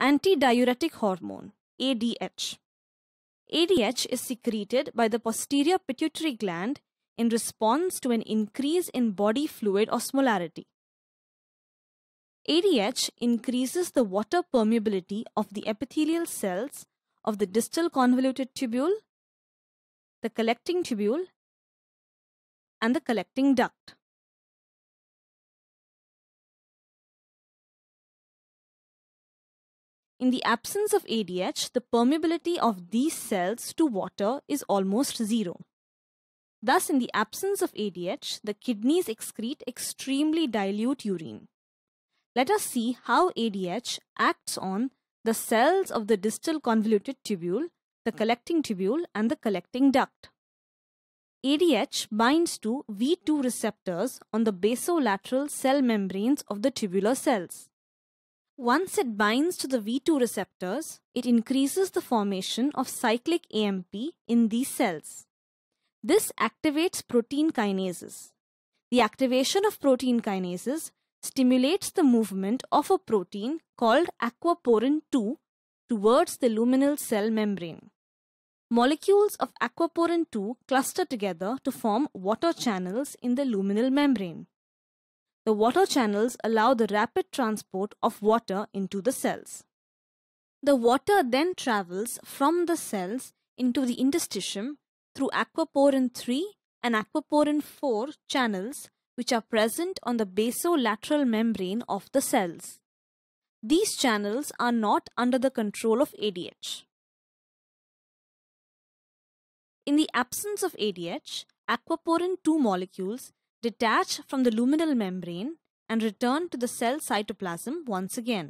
antidiuretic hormone, ADH. ADH is secreted by the posterior pituitary gland in response to an increase in body fluid osmolarity. ADH increases the water permeability of the epithelial cells of the distal convoluted tubule, the collecting tubule, and the collecting duct. In the absence of ADH, the permeability of these cells to water is almost zero. Thus, in the absence of ADH, the kidneys excrete extremely dilute urine. Let us see how ADH acts on the cells of the distal convoluted tubule, the collecting tubule, and the collecting duct. ADH binds to V2 receptors on the basolateral cell membranes of the tubular cells. Once it binds to the V2 receptors, it increases the formation of cyclic AMP in these cells. This activates protein kinases. The activation of protein kinases stimulates the movement of a protein called aquaporin 2 towards the luminal cell membrane. Molecules of aquaporin 2 cluster together to form water channels in the luminal membrane. The water channels allow the rapid transport of water into the cells. The water then travels from the cells into the interstitium through aquaporin 3 and aquaporin 4 channels which are present on the basolateral membrane of the cells. These channels are not under the control of ADH. In the absence of ADH, aquaporin 2 molecules detach from the luminal membrane and return to the cell cytoplasm once again.